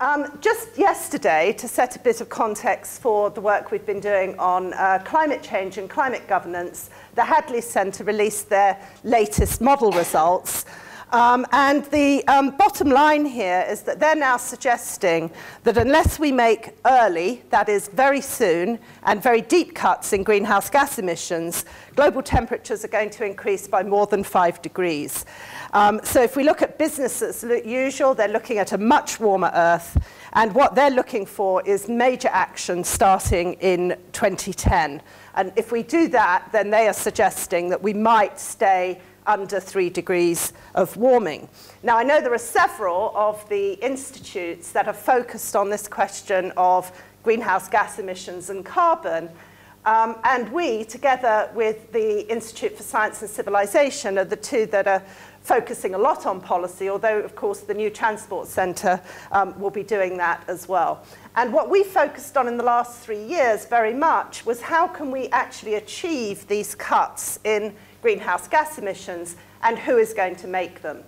Um, just yesterday, to set a bit of context for the work we've been doing on uh, climate change and climate governance, the Hadley Centre released their latest model results. Um, and the um, bottom line here is that they're now suggesting that unless we make early, that is very soon, and very deep cuts in greenhouse gas emissions, global temperatures are going to increase by more than five degrees. Um, so if we look at business as usual, they're looking at a much warmer Earth, and what they're looking for is major action starting in 2010. And if we do that, then they are suggesting that we might stay under three degrees of warming. Now, I know there are several of the institutes that are focused on this question of greenhouse gas emissions and carbon. Um, and we, together with the Institute for Science and Civilization, are the two that are focusing a lot on policy, although, of course, the new Transport Centre um, will be doing that as well. And what we focused on in the last three years very much was how can we actually achieve these cuts in greenhouse gas emissions and who is going to make them.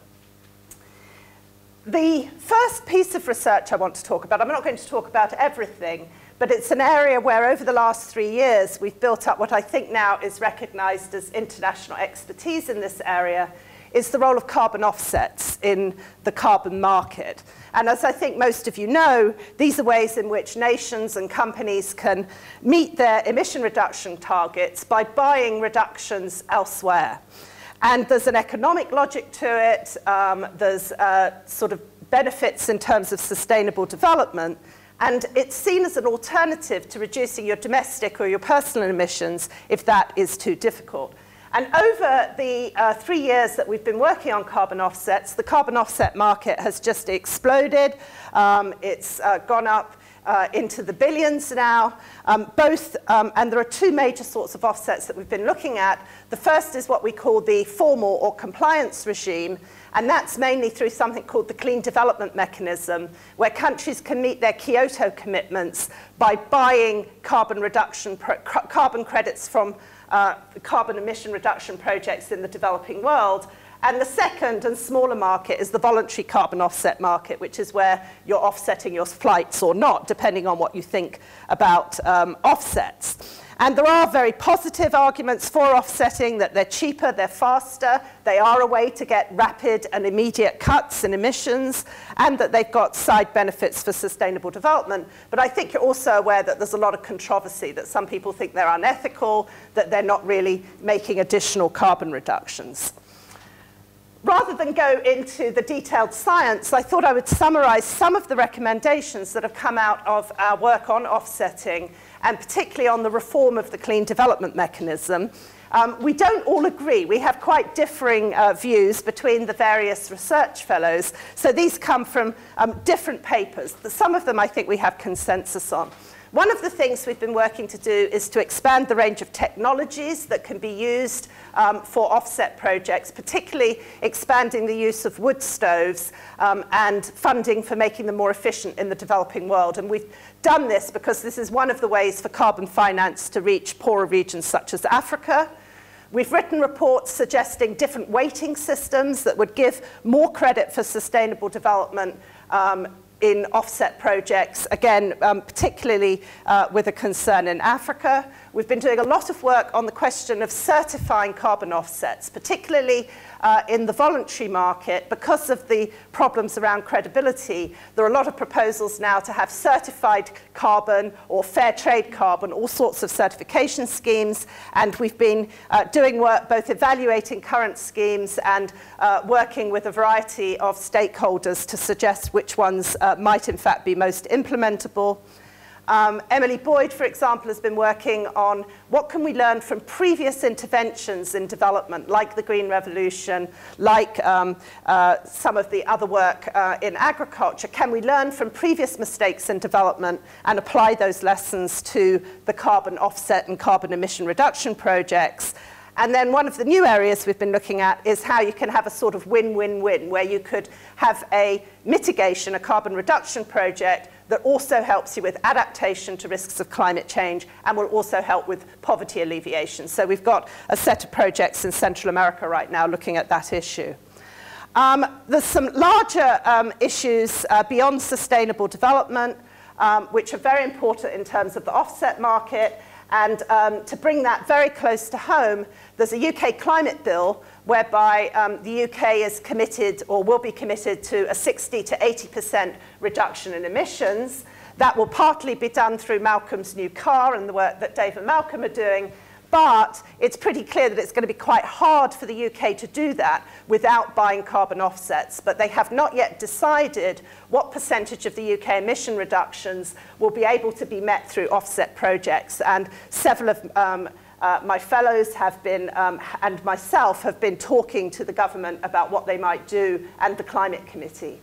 The first piece of research I want to talk about, I'm not going to talk about everything, but it's an area where over the last three years we've built up what I think now is recognised as international expertise in this area is the role of carbon offsets in the carbon market. And as I think most of you know, these are ways in which nations and companies can meet their emission reduction targets by buying reductions elsewhere. And there's an economic logic to it. Um, there's uh, sort of benefits in terms of sustainable development. And it's seen as an alternative to reducing your domestic or your personal emissions if that is too difficult. And over the uh, three years that we've been working on carbon offsets, the carbon offset market has just exploded. Um, it's uh, gone up uh, into the billions now. Um, both, um, and there are two major sorts of offsets that we've been looking at. The first is what we call the formal or compliance regime, and that's mainly through something called the Clean Development Mechanism, where countries can meet their Kyoto commitments by buying carbon reduction, carbon credits from uh, carbon emission reduction projects in the developing world. And the second and smaller market is the voluntary carbon offset market, which is where you're offsetting your flights or not, depending on what you think about um, offsets. And there are very positive arguments for offsetting, that they're cheaper, they're faster, they are a way to get rapid and immediate cuts in emissions, and that they've got side benefits for sustainable development. But I think you're also aware that there's a lot of controversy, that some people think they're unethical, that they're not really making additional carbon reductions rather than go into the detailed science, I thought I would summarize some of the recommendations that have come out of our work on offsetting and particularly on the reform of the clean development mechanism. Um, we don't all agree. We have quite differing uh, views between the various research fellows. So these come from um, different papers. Some of them I think we have consensus on. One of the things we've been working to do is to expand the range of technologies that can be used um, for offset projects, particularly expanding the use of wood stoves um, and funding for making them more efficient in the developing world. And we've done this because this is one of the ways for carbon finance to reach poorer regions such as Africa. We've written reports suggesting different weighting systems that would give more credit for sustainable development um, in offset projects, again, um, particularly uh, with a concern in Africa. We've been doing a lot of work on the question of certifying carbon offsets, particularly uh, in the voluntary market. Because of the problems around credibility, there are a lot of proposals now to have certified carbon or fair trade carbon, all sorts of certification schemes. And we've been uh, doing work both evaluating current schemes and uh, working with a variety of stakeholders to suggest which ones uh, might in fact be most implementable. Um, Emily Boyd, for example, has been working on what can we learn from previous interventions in development, like the Green Revolution, like um, uh, some of the other work uh, in agriculture. Can we learn from previous mistakes in development and apply those lessons to the carbon offset and carbon emission reduction projects? And then one of the new areas we've been looking at is how you can have a sort of win-win-win, where you could have a mitigation, a carbon reduction project that also helps you with adaptation to risks of climate change and will also help with poverty alleviation. So we've got a set of projects in Central America right now looking at that issue. Um, there's some larger um, issues uh, beyond sustainable development, um, which are very important in terms of the offset market. And um, to bring that very close to home, there's a UK climate bill whereby um, the UK is committed or will be committed to a 60 to 80% reduction in emissions. That will partly be done through Malcolm's new car and the work that Dave and Malcolm are doing, but it's pretty clear that it's going to be quite hard for the UK to do that without buying carbon offsets. But they have not yet decided what percentage of the UK emission reductions will be able to be met through offset projects. And several of um, uh, my fellows have been, um, and myself have been talking to the government about what they might do and the climate committee.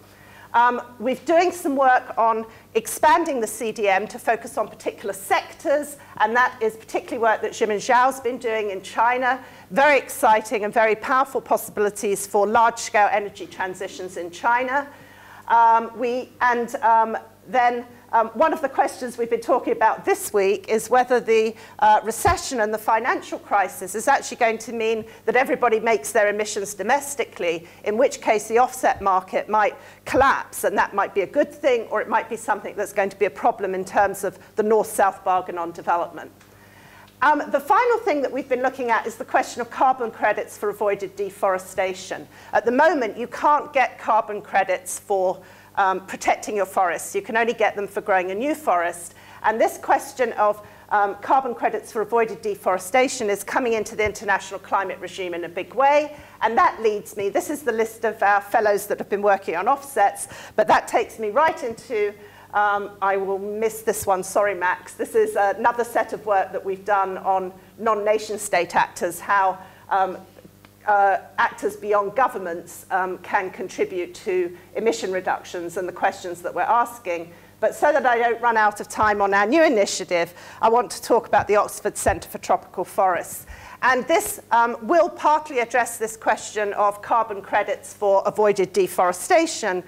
Um, we're doing some work on expanding the CDM to focus on particular sectors, and that is particularly work that Jimin Zhao's been doing in China. Very exciting and very powerful possibilities for large-scale energy transitions in China. Um, we, and um, then um, one of the questions we've been talking about this week is whether the uh, recession and the financial crisis is actually going to mean that everybody makes their emissions domestically, in which case the offset market might collapse, and that might be a good thing, or it might be something that's going to be a problem in terms of the north-south bargain on development. Um, the final thing that we've been looking at is the question of carbon credits for avoided deforestation. At the moment, you can't get carbon credits for um, protecting your forests. You can only get them for growing a new forest. And this question of um, carbon credits for avoided deforestation is coming into the international climate regime in a big way. And that leads me, this is the list of our fellows that have been working on offsets, but that takes me right into, um, I will miss this one, sorry Max. This is another set of work that we've done on non-nation state actors, how um, uh, actors beyond governments um, can contribute to emission reductions and the questions that we're asking. But so that I don't run out of time on our new initiative, I want to talk about the Oxford Centre for Tropical Forests. And this um, will partly address this question of carbon credits for avoided deforestation,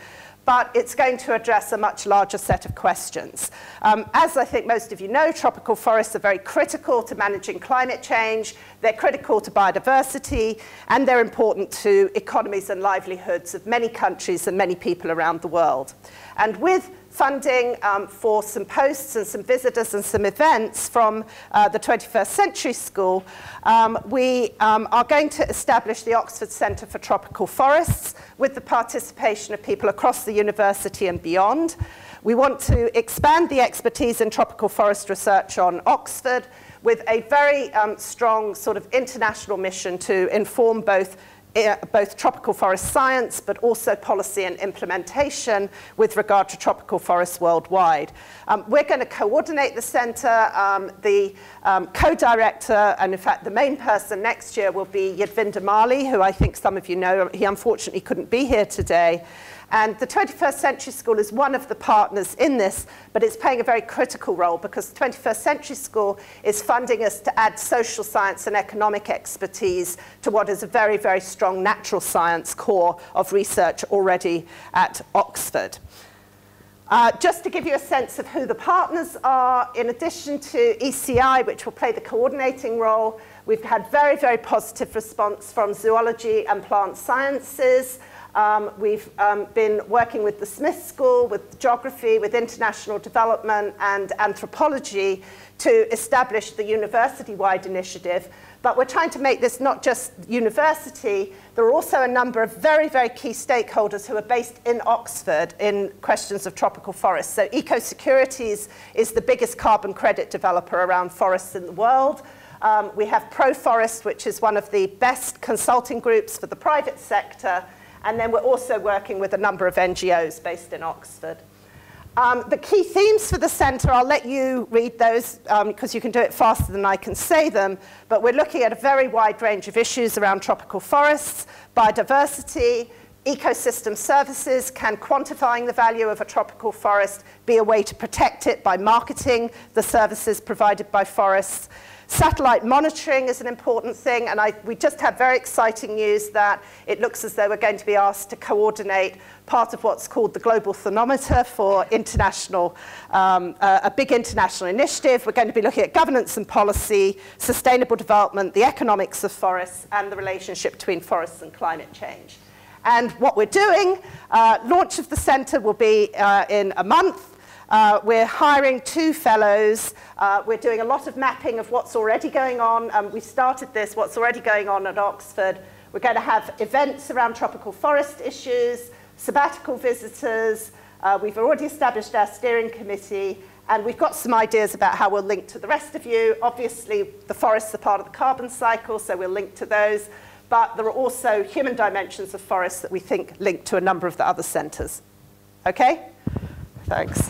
but it's going to address a much larger set of questions. Um, as I think most of you know, tropical forests are very critical to managing climate change, they're critical to biodiversity, and they're important to economies and livelihoods of many countries and many people around the world. And with funding um, for some posts and some visitors and some events from uh, the 21st Century School, um, we um, are going to establish the Oxford Centre for Tropical Forests with the participation of people across the university and beyond. We want to expand the expertise in tropical forest research on Oxford with a very um, strong sort of international mission to inform both both tropical forest science, but also policy and implementation with regard to tropical forests worldwide. Um, we're going to coordinate the centre. Um, the um, co-director, and in fact the main person next year will be Yadvinder Malhi, who I think some of you know. He unfortunately couldn't be here today. And the 21st Century School is one of the partners in this, but it's playing a very critical role because the 21st Century School is funding us to add social science and economic expertise to what is a very, very strong natural science core of research already at Oxford. Uh, just to give you a sense of who the partners are, in addition to ECI, which will play the coordinating role, we've had very, very positive response from zoology and plant sciences, um, we've um, been working with the Smith School, with geography, with international development and anthropology to establish the university-wide initiative. But we're trying to make this not just university, there are also a number of very, very key stakeholders who are based in Oxford in questions of tropical forests. So Ecosecurities is the biggest carbon credit developer around forests in the world. Um, we have ProForest, which is one of the best consulting groups for the private sector, and then we're also working with a number of NGOs based in Oxford. Um, the key themes for the centre, I'll let you read those because um, you can do it faster than I can say them, but we're looking at a very wide range of issues around tropical forests, biodiversity, ecosystem services, can quantifying the value of a tropical forest be a way to protect it by marketing the services provided by forests, Satellite monitoring is an important thing, and I, we just had very exciting news that it looks as though we're going to be asked to coordinate part of what's called the Global Thermometer for international, um, uh, a big international initiative. We're going to be looking at governance and policy, sustainable development, the economics of forests, and the relationship between forests and climate change. And what we're doing, uh, launch of the centre will be uh, in a month. Uh, we're hiring two fellows. Uh, we're doing a lot of mapping of what's already going on. Um, we started this, what's already going on at Oxford. We're going to have events around tropical forest issues, sabbatical visitors. Uh, we've already established our steering committee. And we've got some ideas about how we'll link to the rest of you. Obviously, the forests are part of the carbon cycle, so we'll link to those. But there are also human dimensions of forests that we think link to a number of the other centres. Okay? Thanks.